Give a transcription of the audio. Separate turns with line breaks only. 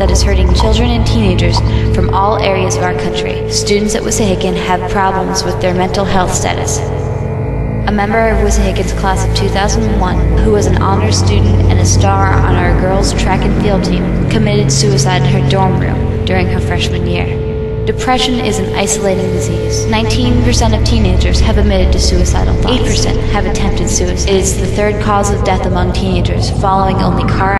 that is hurting children and teenagers from all areas of our country. Students at Wissahickon have problems with their mental health status. A member of Wissahickons class of 2001, who was an honors student and a star on our girls' track and field team, committed suicide in her dorm room during her freshman year. Depression is an isolating disease. 19% of teenagers have admitted to suicidal thoughts. 8% have attempted suicide. It is the third cause of death among teenagers, following only car